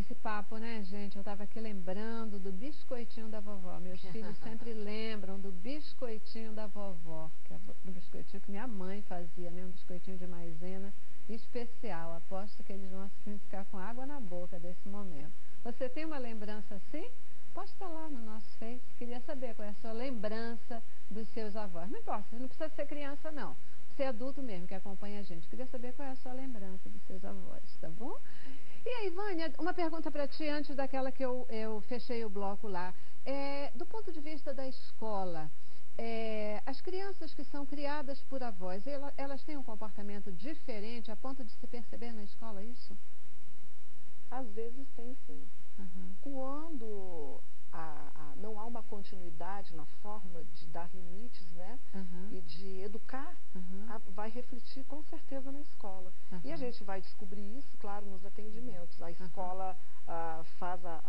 esse papo, né, gente? Eu estava aqui lembrando do biscoitinho da vovó. Meus filhos sempre lembram do biscoitinho da vovó, que é do biscoitinho que minha mãe fazia, né? Um biscoitinho de maisena especial. Aposto que eles vão assim, ficar com água na boca desse momento. Você tem uma lembrança assim? Posta lá no nosso Face. Queria saber qual é a sua lembrança dos seus avós. Não importa, você não precisa ser criança, não. Você é adulto mesmo que acompanha a gente. Queria saber qual é a sua lembrança dos seus avós, tá bom? E aí, Vânia, uma pergunta para ti antes daquela que eu, eu fechei o bloco lá. É, do ponto de vista da escola, é, as crianças que são criadas por avós, elas, elas têm um comportamento diferente a ponto de se perceber na escola isso? Às vezes tem sim. Uhum. Quando a, a, não há uma continuidade na forma de dar limites né, uhum. e de educar, uhum. a, vai refletir com certeza na escola. E a gente vai descobrir isso, claro, nos atendimentos. A escola uh, faz a,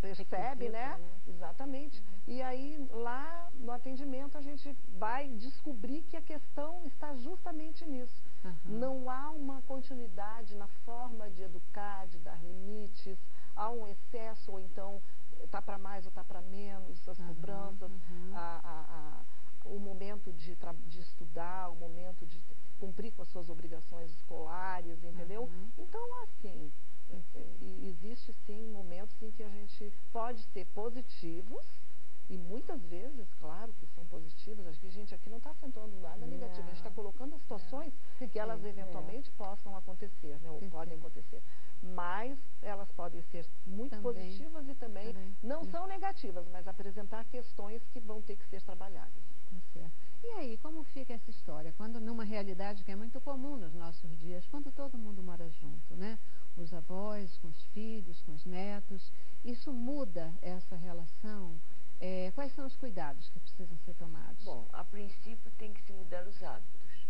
percebe, né? né? Exatamente. Uhum. E aí, lá no atendimento, a gente vai descobrir que a questão está justamente nisso. Uhum. Não há uma continuidade na forma de educar, de dar limites, há um excesso, ou então está para mais ou está para menos, as uhum. cobranças, uhum. a, a, a, o momento de, de estudar, o momento de cumprir com as suas obrigações escolares, entendeu? Uhum. Então, assim, e existe sim momentos em que a gente pode ser positivos e muitas vezes, claro que são positivos, acho que a gente aqui não está acentuando nada negativo, a gente está colocando as situações é. que elas eventualmente é. possam acontecer, né, ou podem acontecer. Mas elas podem ser muito também. positivas e também, também. não Sim. são negativas, mas apresentar questões que vão ter que ser trabalhadas. Tá certo. E aí, como fica essa história? Quando numa realidade que é muito comum nos nossos dias, quando todo mundo mora junto, né? Os avós, com os filhos, com os netos, isso muda essa relação? É, quais são os cuidados que precisam ser tomados? Bom, a princípio tem que se mudar os hábitos,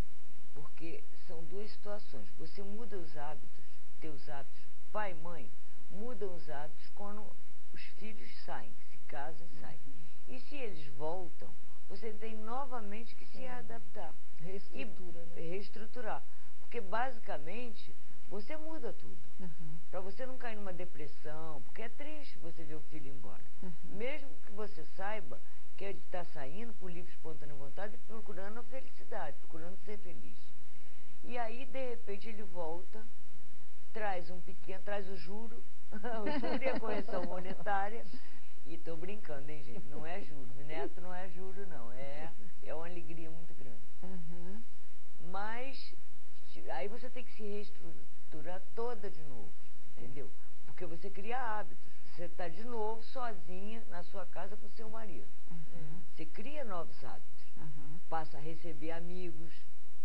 porque são duas situações. Você muda os hábitos, teus hábitos, pai e mãe, mudam os hábitos quando os filhos saem, se casam e saem. E se eles voltam, você tem novamente que se adaptar. Reestrutura, e, né? Reestruturar. Porque basicamente você muda tudo. Uhum. Para você não cair numa depressão, porque é triste você ver o filho embora. Uhum. Mesmo que você saiba que ele está saindo por livre espontânea vontade, procurando a felicidade, procurando ser feliz. E aí, de repente, ele volta, traz um pequeno, traz o juro, o juro e a correção monetária, e estou brincando, hein, gente? Não é juro. Neto não é juro, não. É, é uma alegria muito grande. Uhum. Mas aí você tem que se reestruturar toda de novo, entendeu? Porque você cria hábitos. Você está de novo sozinha na sua casa com seu marido. Uhum. Você cria novos hábitos. Uhum. Passa a receber amigos,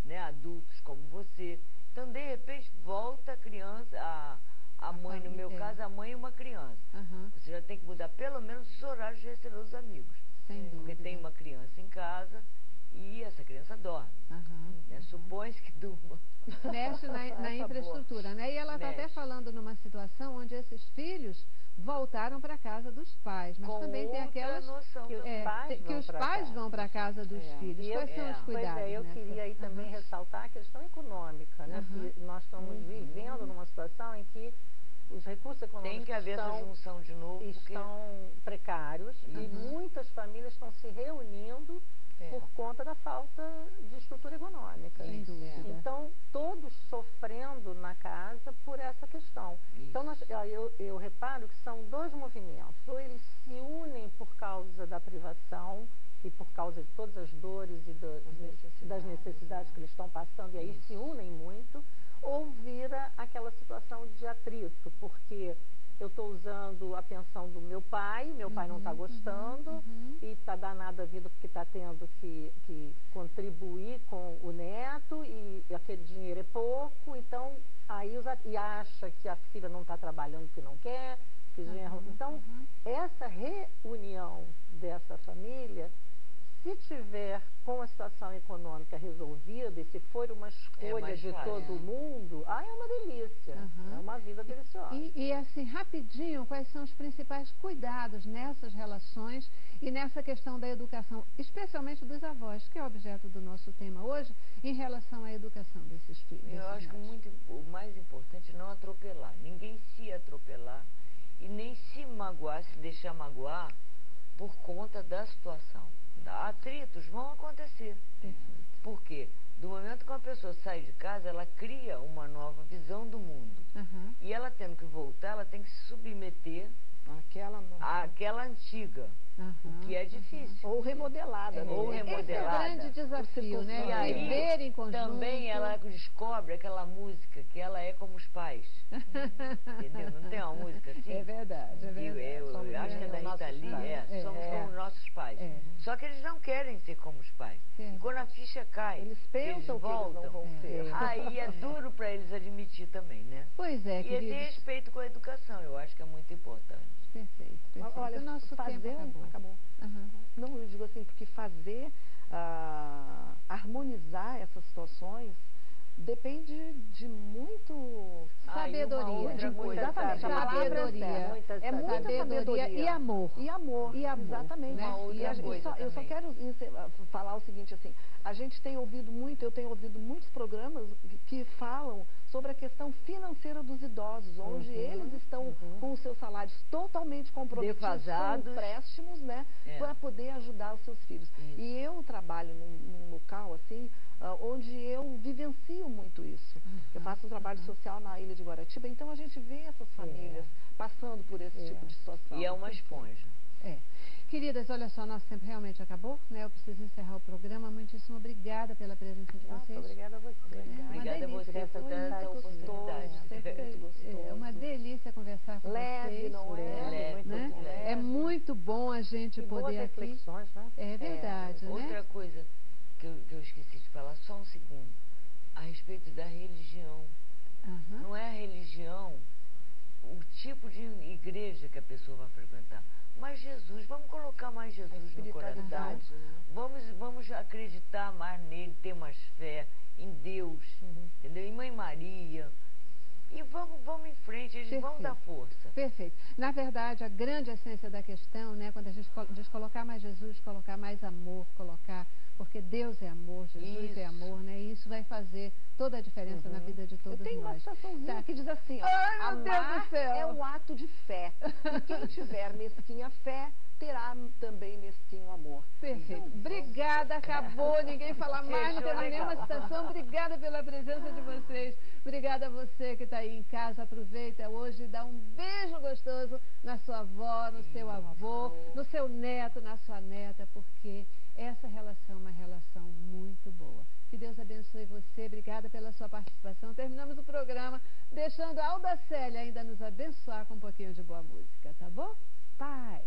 né, adultos como você. Então, de repente, volta a criança, a a mãe, no meu caso, a mãe e uma criança. Uhum. Você já tem que mudar pelo menos os horários de receber os amigos. Sem Porque dúvida. tem uma criança em casa e essa criança dorme. Uhum. Né? Supõe-se que durma. Mexe na, na infraestrutura, né? E ela está até falando numa situação onde esses filhos voltaram para casa dos pais, mas Com também tem aquelas noção que, que os pais vão para casa dos é. filhos. Quais eu, são é. os cuidados? Pois é, eu nessa? queria aí também uhum. ressaltar a questão econômica, né? Uhum. nós estamos uhum. vivendo numa situação em que os recursos econômicos Tem que haver estão, essa junção de novo. Estão porque... precários uhum. e muitas famílias estão se reunindo é. por conta da falta de estrutura econômica. Dúvida. Então, todos sofrendo na casa por essa questão. Isso. Então, nós, eu, eu reparo que são dois movimentos. Ou eles se unem por causa da privação e por causa de todas as dores e do, necessidades, das necessidades é. que eles estão passando, e aí Isso. se unem muito, ou vira aquela situação de atrito, porque eu estou usando a pensão do meu pai, meu uhum, pai não está uhum, gostando uhum, e está danado a vida porque está tendo que, que, contribuir com o neto e aquele dinheiro é pouco, então aí usa, e acha que a filha não está trabalhando porque não quer, que genro, uhum, então uhum. essa reunião dessa família se tiver com a situação econômica resolvida e se for uma escolha é de fácil. todo mundo, ah, é uma delícia. Uhum. É uma vida deliciosa. E, e, assim, rapidinho, quais são os principais cuidados nessas relações e nessa questão da educação, especialmente dos avós, que é objeto do nosso tema hoje, em relação à educação desses filhos? Eu acho que muito, o mais importante é não atropelar. Ninguém se atropelar e nem se magoar, se deixar magoar por conta da situação. Atritos vão acontecer. Perfeito. Por quê? Do momento que uma pessoa sai de casa, ela cria uma nova visão do mundo. Uhum. E ela tendo que voltar, ela tem que se submeter àquela, àquela antiga. Uhum, que é difícil. Ou remodelada. É, ou remodelada. Esse é o grande desafio, né? E aí, Viver em conjunto. também ela descobre aquela música que ela é como os pais. Entendeu? Não tem uma música assim? É verdade, é verdade. Eu, eu, eu acho que é da Rita Lee, é, é, somos é. como nossos pais. É. Só que eles não querem ser como os pais. E quando a ficha cai, eles pensam eles voltam, que eles não vão ser. Aí é duro para eles admitir também, né? Pois é, E queridos. esse respeito com a educação, eu acho que é muito importante. Perfeito, perfeito. Olha, o nosso fazer, tempo acabou. Acabou. Uhum. Não, eu digo assim, porque fazer, uh, harmonizar essas situações depende de muito sabedoria, de muita exatamente, sabedoria, é muita sabedoria, sabedoria e amor, e amor, e amor exatamente. Né? E a, eu, só, eu, só, quero falar o seguinte assim, a gente tem ouvido muito, eu tenho ouvido muitos programas que falam sobre a questão financeira dos idosos, onde uhum, eles estão uhum. com os seus salários totalmente comprometidos Defasados. com empréstimos, né, é. para poder ajudar os seus filhos. Isso. E eu trabalho num, num local assim, uh, onde eu vivencio muito isso. Uhum. Eu faço um trabalho uhum. social na ilha de Guaratiba, então a gente vê essas famílias é. passando por esse é. tipo de situação. E é uma esponja. É. Queridas, olha só, nosso tempo realmente acabou, né? Eu preciso encerrar o programa. Muitíssimo obrigada pela presença de vocês. obrigada a você. É, obrigada a você por essa oportunidade. É, é uma delícia conversar com leve, vocês. Não é, leve, né? muito leve. É muito bom a gente e poder boas reflexões, aqui. Né? É verdade, é, né? Outra coisa que eu, que eu esqueci de falar, só um segundo, a respeito da religião. Uhum. Não é a religião, o tipo de igreja que a pessoa vai frequentar mais Jesus, vamos colocar mais Jesus no coração. Né? Vamos, vamos acreditar mais nele, ter mais fé em Deus, uhum. entendeu? Em Mãe Maria. E vamos, vamos em frente, eles Perfeito. vão dar força. Perfeito. Na verdade, a grande essência da questão, né, quando a gente diz colocar mais Jesus, colocar mais amor, colocar porque Deus é amor, Jesus isso. é amor, né? E isso vai fazer toda a diferença uhum. na vida de todos nós. Eu tenho nós. uma citaçãozinha tá. que diz assim, ó, Ai, amar é um ato de fé. E quem tiver mesquinha fé, terá também mesquinho amor. Perfeito. Então, Obrigada, acabou, ninguém fala mais, não tem nenhuma citação. Obrigada pela presença de vocês. Obrigada a você que está aí em casa. Aproveita hoje e dá um beijo gostoso na sua avó, no seu avô, no seu neto, na sua neta, porque essa relação é uma relação muito boa. Que Deus abençoe você. Obrigada pela sua participação. Terminamos o programa deixando a Alda Célia ainda nos abençoar com um pouquinho de boa música, tá bom? five.